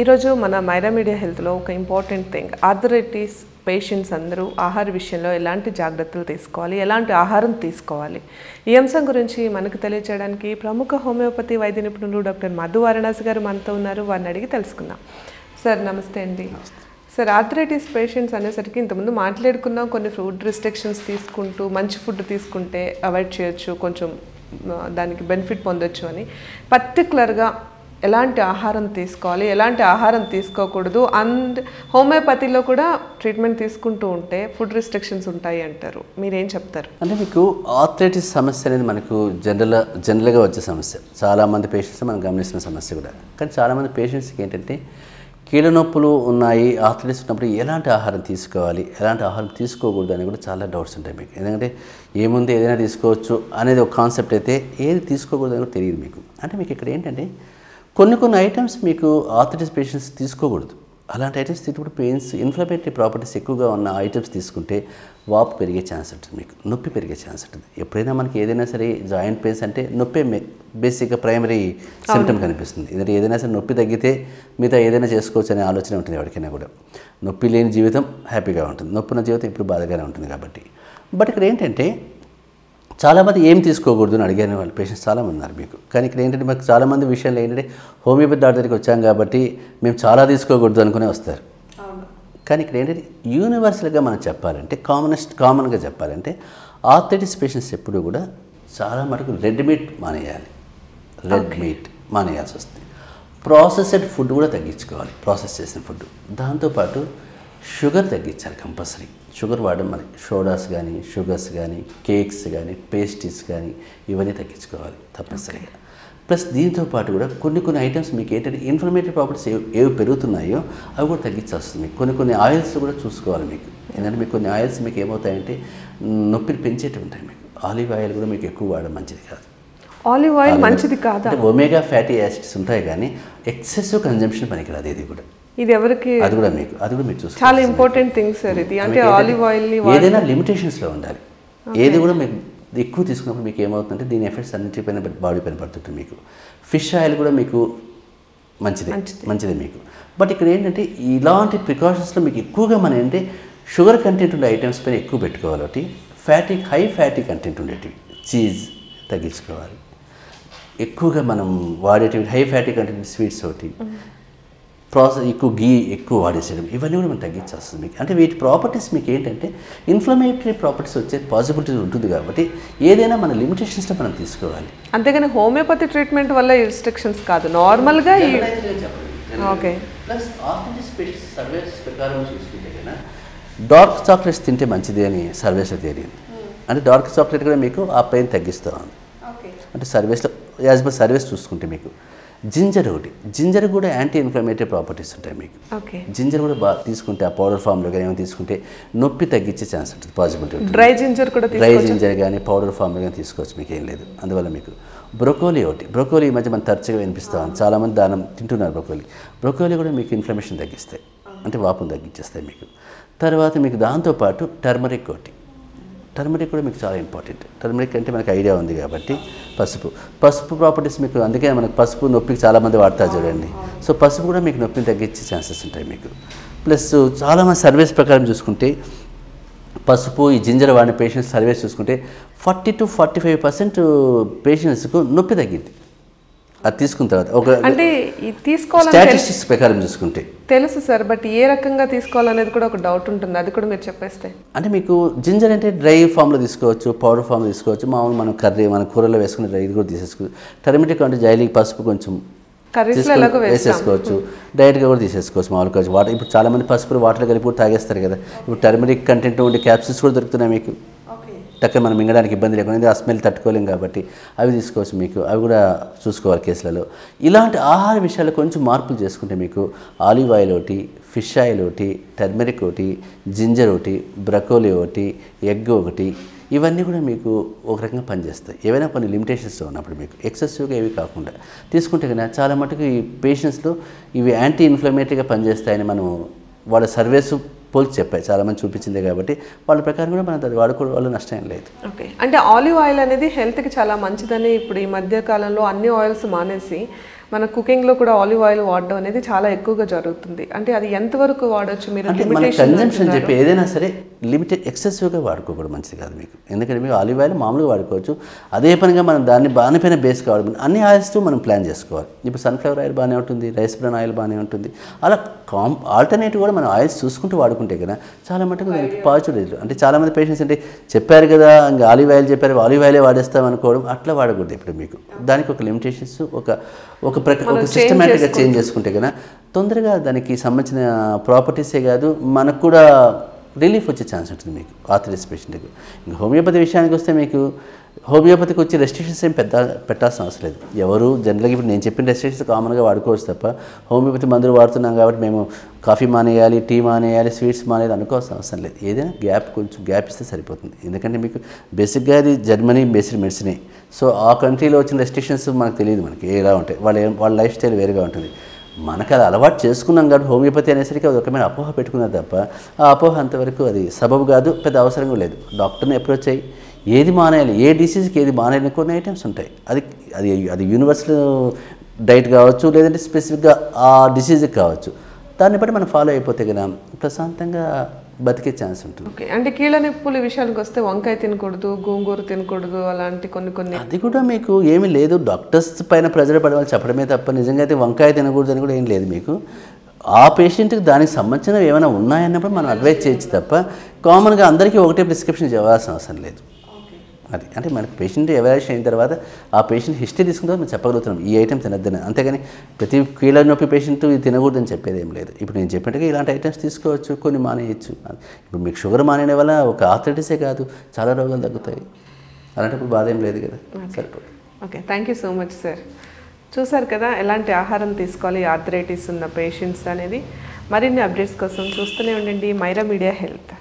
ఈరోజు మన మైరా మీడియా హెల్త్లో ఒక ఇంపార్టెంట్ థింగ్. ఆర్థరైటిస్ పేషెంట్స్ అందరూ ఆహార విషయంలో ఎలాంటి జాగ్రత్తలు తీసుకోవాలి? ఎలాంటి ఆహారం తీసుకోవాలి? ఈ అంశం గురించి మనకు తెలియచేయడానికి ప్రముఖ హోమియోపతి వైద్య నిపుణులు డాక్టర్ మధు వారణాసి గారు మనతో ఉన్నారు. వారిని అడిగి తెలుసుకుందాం. సార్ నమస్తే అండి. సార్ ఆర్థరైటిస్ పేషెంట్స్ అనేసరికి ఇంతకుముందు మాట్లాడుకున్నాం కొన్ని ఫుడ్ రిస్ట్రిక్షన్స్ తీసుకుంటూ మంచి ఫుడ్ తీసుకుంటే అవాయిడ్ చేయొచ్చు కొంచెం దానికి బెనిఫిట్ పొందొచ్చు అని. పర్టికులర్గా ఎలాంటి ఆహారం తీసుకోవాలి ఎలాంటి ఆహారం తీసుకోకూడదు అండ్ హోమియోపతిలో కూడా ట్రీట్మెంట్ తీసుకుంటూ ఉంటే ఫుడ్ రిస్ట్రిక్షన్స్ ఉంటాయి అంటారు. మీరేం చెప్తారు? అంటే మీకు ఆర్థరైటిస్ సమస్య అనేది మనకు జనరల్ జనరల్గా వచ్చే సమస్య. చాలామంది పేషెంట్స్ మనం గమనిస్తున్న సమస్య కూడా. కానీ చాలామంది పేషెంట్స్కి ఏంటంటే కీళ్ళ నొప్పులు ఉన్నాయి ఆర్థరైటిస్ ఉన్నప్పుడు ఎలాంటి ఆహారం తీసుకోవాలి ఎలాంటి ఆహారం తీసుకోకూడదు అని కూడా చాలా డౌట్స్ ఉంటాయి మీకు. ఎందుకంటే ఏముంది ఏదైనా తీసుకోవచ్చు అనేది ఒక కాన్సెప్ట్ అయితే ఏది తీసుకోకూడదు అని కూడా తెలియదు మీకు. అంటే మీకు ఇక్కడ ఏంటంటే కొన్ని కొన్ని ఐటమ్స్ మీకు ఆర్థరైటిస్ పేషెంట్స్ తీసుకోకూడదు. అలాంటి ఐటమ్స్ తీసుకుంటే పెయిన్స్ ఇన్ఫ్లమేటరీ ప్రాపర్టీస్ ఎక్కువగా ఉన్న ఐటమ్స్ తీసుకుంటే వాపు పెరిగే ఛాన్స్ ఉంటుంది మీకు నొప్పి పెరిగే ఛాన్స్ ఉంటుంది. ఎప్పుడైనా మనకి ఏదైనా సరే జాయింట్ పెయిన్స్ అంటే నొప్పే బేసిక్గా ప్రైమరీ సిమ్టమ్ కనిపిస్తుంది. ఎందుకంటే ఏదైనా సరే నొప్పి తగ్గితే మిగతా ఏదైనా చేసుకోవచ్చు అనే ఆలోచన ఉంటుంది ఎవరికైనా కూడా. నొప్పి లేని జీవితం హ్యాపీగా ఉంటుంది. నొప్పి ఉన్న జీవితం ఇప్పుడు బాధగానే ఉంటుంది కాబట్టి. బట్ ఇక్కడ ఏంటంటే చాలామంది ఏం తీసుకోకూడదు అని అడిగాను వాళ్ళు పేషెంట్స్ చాలామంది ఉన్నారు మీకు. కానీ ఇక్కడ ఏంటంటే మాకు చాలామంది విషయాలు ఏంటంటే హోమియోపతి డాక్టర్ దగ్గరికి వచ్చాం కాబట్టి మేము చాలా తీసుకోకూడదు అనుకునే వస్తారు. కానీ ఇక్కడ ఏంటంటే యూనివర్సల్గా మనం చెప్పాలంటే కామనెస్ట్ కామన్గా చెప్పాలంటే ఆర్థరైటిస్ పేషెంట్స్ ఎప్పుడు కూడా చాలా మటుకు రెడ్ మీట్ మానేయాలి. రెడ్ మీట్ మానేయాల్సి వస్తుంది. ప్రాసెస్డ్ ఫుడ్ కూడా తగ్గించుకోవాలి ప్రాసెస్ చేసిన ఫుడ్ దాంతోపాటు షుగర్ తగ్గించాలి కంపల్సరీ. షుగర్ వాడడం మరి సోడాస్ కానీ షుగర్స్ కానీ కేక్స్ కానీ పేస్ట్రీస్ కానీ ఇవన్నీ తగ్గించుకోవాలి తప్పనిసరిగా. ప్లస్ దీంతో పాటు కూడా కొన్ని కొన్ని ఐటమ్స్ మీకు ఏంటంటే ఇన్ఫ్లమేటరీ ప్రాపర్టీస్ ఏవి ఏవి పెరుగుతున్నాయో అవి కూడా తగ్గించాల్సింది మీకు. కొన్ని కొన్ని ఆయిల్స్ కూడా చూసుకోవాలి మీకు. ఎందుకంటే మీకు కొన్ని ఆయిల్స్ మీకు ఏమవుతాయంటే నొప్పిని పెంచేటివి ఉంటాయి మీకు. ఆలివ్ ఆయిల్ కూడా మీకు ఎక్కువ వాడడం మంచిది కాదు. ఆలివ్ ఆయిల్ మంచిది కాదా? ఒమేగా ఫ్యాటీ యాసిడ్స్ ఉంటాయి కానీ ఎక్సెసివ్ కన్జంప్షన్ పనికిరాదు ఇది కూడా. ఇది ఎవరికి అది కూడా మీకు అది కూడా మీరు చూసుకోవాలి చాలా ఇంపార్టెంట్ థింగ్ సార్ ఇది. అంటే ఆలివ్ ఆయిల్ని ఏదైనా లిమిటేషన్స్లో ఉండాలి. ఏది కూడా మీకు ఎక్కువ తీసుకున్నప్పుడు మీకు ఏమవుతుందంటే దీని ఎఫెక్ట్స్ అన్నిటిపైన బాడీ పైన పడుతుంటుంది మీకు. ఫిష్ ఆయిల్ కూడా మీకు మంచిదే. మంచిదే. మీకు. బట్ ఇక్కడ ఏంటంటే ఇలాంటి ప్రికాషన్స్లో మీకు ఎక్కువగా మనం ఏంటంటే షుగర్ కంటెంట్ ఉండే ఐటమ్స్ పైన ఎక్కువ పెట్టుకోవాలి. ఒకటి ఫ్యాటీ హై ఫ్యాటీ కంటెంట్ ఉండేటివి. చీజ్ తగ్గించుకోవాలి ఎక్కువగా మనం వాడేటివి హై ఫ్యాటీ కంటెంట్ స్వీట్స్ ఒకటి. ప్రాసెస్ ఎక్కువ గీ ఎక్కువ వాడేసేయడం ఇవన్నీ కూడా మనం తగ్గించాల్సింది మీకు. అంటే వీటి ప్రాపర్టీస్ మీకు ఏంటంటే ఇన్ఫ్లమేటరీ ప్రాపర్టీస్ వచ్చే పాసిబిలిటీ ఉంటుంది కాబట్టి ఏదైనా మన లిమిటేషన్స్లో మనం తీసుకోవాలి. అంతేగాని హోమియోపతి ట్రీట్మెంట్ వల్ల రిస్ట్రిక్షన్స్ కాదు. నార్మల్గా ఓకే ప్లస్ పేషెంట్స్ సర్వేస్ ప్రకారం చూసుకుంటే కన్నా డార్క్ చాక్లెట్స్ తింటే మంచిది అని సర్వేస్లో తేలింది. అంటే డార్క్ చాక్లెట్ కూడా మీకు ఆ పెయిన్ తగ్గిస్తూ ఉంది అంటే సర్వీస్లో యాజ్ పర్ సర్వీస్ చూసుకుంటే మీకు. జింజర్ ఒకటి. జింజర్ కూడా యాంటీ ఇన్ఫ్లమేటరీ ప్రాపర్టీస్ ఉంటాయి మీకు. ఓకే. జింజర్ కూడా బాగా తీసుకుంటే ఆ పౌడర్ ఫామ్లో కానీ ఏమైనా తీసుకుంటే నొప్పి తగ్గించే ఛాన్స్ ఉంటుంది పాసిబిలిటీ ఉంటుంది. డ్రై జింజర్ కూడా డ్రై జింజర్ కానీ పౌడర్ ఫామ్లో కానీ తీసుకోవచ్చు మీకు ఏం లేదు. అందువల్ల మీకు బ్రొకోలీ ఒకటి. బ్రొకోలీ ఈ మధ్య మనం తరచుగా వినిపిస్తాం. చాలామంది దానం తింటున్నారు బ్రొకోలీ. బ్రొకోలీ కూడా మీకు ఇన్ఫ్లమేషన్ తగ్గిస్తాయి. అంటే వాపును తగ్గించేస్తాయి మీకు. తర్వాత మీకు దాంతోపాటు టర్మరిక్ ఒకటి. టర్మరిక్ కూడా మీకు చాలా ఇంపార్టెంట్ టర్మరిక్ అంటే మనకు ఐడియా ఉంది కాబట్టి పసుపు. పసుపు ప్రాపర్టీస్ మీకు అందుకే మనకు పసుపు నొప్పికి చాలామంది వాడతారు చూడండి. సో పసుపు కూడా మీకు నొప్పిని తగ్గించే ఛాన్సెస్ ఉంటాయి మీకు. ప్లస్ చాలామంది సర్వీస్ ప్రకారం చూసుకుంటే పసుపు ఈ జింజర్ వాడిన పేషెంట్స్ సర్వేస్ చూసుకుంటే forty two forty five percent పేషెంట్స్కు నొప్పి తగ్గింది. అది తీసుకున్న తర్వాత ఒక అంటే స్టాటిస్టిక్స్ ప్రకారం చూసుకుంటే. తెలుసు సార్ బట్ ఏ రకంగా తీసుకోవాలనేది కూడా ఒక డౌట్ ఉంటుంది. అది కూడా మీరు చెప్పేస్తే. అంటే మీకు జింజర్ అంటే డ్రై ఫామ్లో తీసుకోవచ్చు పౌడర్ ఫామ్లో తీసుకోవచ్చు మామూలు మనం కర్రీ మన కూరలో వేసుకునే డ్రై కూడా తీసేసుకోవచ్చు టర్మరిక్ అంటే జైలికి పసుపు కొంచెం వేసేసుకోవచ్చు. డైరెక్ట్గా కూడా తీసేసుకోవచ్చు మామూలు కొంచెం వాటర్ ఇప్పుడు చాలా మంది పసుపు వాటర్ కలిపి తాగేస్తారు కదా. ఇప్పుడు టర్మరిక్ కంటెంట్ ఉండే క్యాప్సిల్స్ కూడా దొరుకుతున్నాయి మీకు. టక్క మనం మింగడానికి ఇబ్బంది లేకుండా ఆ స్మెల్ తట్టుకోలేం కాబట్టి అవి తీసుకోవచ్చు మీకు. అవి కూడా చూసుకోవాలి కేసులలో. ఇలాంటి ఆహార విషయాలు కొంచెం మార్పులు చేసుకుంటే మీకు ఆలివ్ ఆయిల్ ఒకటి ఫిష్ ఆయిల్ ఒకటి టర్మరిక్ ఒకటి జింజర్ ఒకటి బ్రకోలీ ఒకటి ఎగ్ ఒకటి ఇవన్నీ కూడా మీకు ఒక రకంగా పనిచేస్తాయి. ఏవైనా కొన్ని లిమిటేషన్స్ ఉన్నప్పుడు మీకు ఎక్సెసివ్గా ఏవి కాకుండా తీసుకుంటే కన్నా చాలా మటుకు ఈ పేషెంట్స్లో ఇవి యాంటీ ఇన్ఫ్లమేటరీగా పనిచేస్తాయని మనం వాళ్ళ సర్వేసు పోల్చి చెప్పాయి. చాలామంది చూపించింది కాబట్టి వాళ్ళ ప్రకారం కూడా మనం అది వాడుకోవడం వల్ల నష్టం ఏం లేదు. ఓకే. అంటే ఆలివ్ ఆయిల్ అనేది హెల్త్కి చాలా మంచిదని ఇప్పుడు ఈ మధ్య కాలంలో అన్ని ఆయిల్స్ మానేసి మన కుకింగ్లో కూడా ఆలివ్ ఆయిల్ వాడడం అనేది చాలా ఎక్కువగా జరుగుతుంది. అంటే అది ఎంతవరకు వాడొచ్చు మీరు కన్జంప్షన్ చెప్పి ఏదైనా సరే లిమిటెడ్ ఎక్సెసివ్గా వాడుకోకూడదు మంచిది కాదు మీకు. ఎందుకంటే మీకు ఆలివ్ ఆయిల్ మామూలుగా వాడుకోవచ్చు. అదే పనిగా మనం దాన్ని దానిపైన బేస్ కావాలి అన్ని ఆయిల్స్ మనం ప్లాన్ చేసుకోవాలి. ఇప్పుడు సన్ఫ్లవర్ ఆయిల్ బాగానే ఉంటుంది రైస్ బ్రాన్ ఆయిల్ బాగానే ఉంటుంది. అలా కాం ఆల్టర్నేటివ్ కూడా మనం ఆయిల్స్ చూసుకుంటూ వాడుకుంటే కదా చాలా మటుకు దానికి పాజిటివ్ అంటే చాలామంది పేషెంట్స్ అంటే చెప్పారు కదా ఇంకా ఆలివ్ ఆయిల్ చెప్పారు ఆలివ్ ఆయిలే వాడేస్తాం అనుకోవడం అట్లా వాడకూడదు ఇప్పుడు మీకు. దానికి ఒక లిమిటేషన్స్ ఒక ఒక ఒక సిస్టమేటిక్గా చేంజ్ చేసుకుంటే. కదా తొందరగా దానికి సంబంధించిన ప్రాపర్టీసే కాదు మనకు కూడా రిలీఫ్ వచ్చే ఛాన్స్ ఉంటుంది మీకు ఆర్థరైటిస్ పేషెంట్కి ఇంకా హోమియోపతి విషయానికి వస్తే మీకు హోమియోపతికి వచ్చి రెస్ట్రిక్షన్స్ ఏం పెద్ద పెట్టాల్సిన అవసరం లేదు. ఎవరు జనరల్గా ఇప్పుడు నేను చెప్పిన రెస్ట్రిక్షన్స్ కామన్గా వాడుకోవచ్చు తప్ప హోమియోపతి మందులు వాడుతున్నాం కాబట్టి మేము కాఫీ మానేయాలి టీ మానేయాలి స్వీట్స్ మానేయాలి అనుకోవాల్సిన అవసరం లేదు. ఏదైనా గ్యాప్ కొంచెం గ్యాప్ ఇస్తే సరిపోతుంది. ఎందుకంటే మీకు బేసిక్గా అది జర్మనీ బేస్డ్ మెడిసినే సో ఆ కంట్రీలో వచ్చిన రెస్ట్రిక్షన్స్ మనకు తెలియదు మనకి ఎలా ఉంటాయి. వాళ్ళ వాళ్ళ లైఫ్ స్టైల్ వేరుగా ఉంటుంది. మనకు అది అలవాటు చేసుకున్నాం కాబట్టి హోమియోపతి అనేసరికి అది ఒక అపోహ పెట్టుకున్నారు తప్ప ఆ అపోహ అంతవరకు అది సబబు కాదు పెద్ద అవసరం కూడా లేదు. డాక్టర్ని అప్రోచ్ అయ్యి ఏది మానేయాలి? ఏ డిసీజ్కి ఏది మానేయాలి? కొన్ని ఐటమ్స్ ఉంటాయి. అది అది అది యూనివర్సల్ డైట్ కావచ్చు లేదంటే స్పెసిఫిక్గా ఆ డిసీజ్కి కావచ్చు. దాన్ని బట్టి మనం ఫాలో అయిపోతే కదా ప్రశాంతంగా బతికే ఛాన్స్ ఉంటుంది. ఓకే. అంటే కీళ్ళ నొప్పుల విషయానికి వస్తే వంకాయ తినకూడదు గోంగూర తినకూడదు అలాంటి కొన్ని కొన్ని అది కూడా మీకు ఏమీ లేదు. డాక్టర్స్ పైన ప్రెజర్ పడవాలి చెప్పడమే తప్ప నిజంగా అయితే వంకాయ తినకూడదు అని కూడా ఏం లేదు మీకు. ఆ పేషెంట్కి దానికి సంబంధించినవి ఏమైనా ఉన్నాయన్నప్పుడు మనం అడ్వైజ్ చేయొచ్చు తప్ప కామన్గా అందరికీ ఒకటే ప్రిస్క్రిప్షన్ ఇవ్వాల్సిన అవసరం లేదు. అది. అంటే మనకి పేషెంట్ ఎవాల్యుయేషన్ అయిన తర్వాత ఆ పేషెంట్ హిస్టరీ తీసుకున్న తర్వాత మనం చెప్పగలుగుతున్నాం ఈ ఐటమ్ తినద్దని. అంతేగాని ప్రతి కీళ్ళ నొప్పి పేషెంట్ ఇది తినకూడదని చెప్పేది ఏం లేదు. ఇప్పుడు నేను చెప్పినట్టుగా ఇలాంటి ఐటమ్స్ తీసుకోవచ్చు కొన్ని మానేయచ్చు. ఇప్పుడు మీకు షుగర్ మానేయడం వల్ల ఒక ఆర్థరైటిసే కాదు చాలా రోగాలు తగ్గుతాయి. అలాంటప్పుడు బాధ ఏం లేదు కదా. సరిపోతుంది. Okay thank you so much sir చూసారు కదా ఎలాంటి ఆహారం తీసుకోవాలి ఆర్థరైటిస్ ఉన్న పేషెంట్స్ అనేది. మరిన్ని అప్డేట్స్ కోసం చూస్తూనే ఉండండి మైరా మీడియా హెల్త్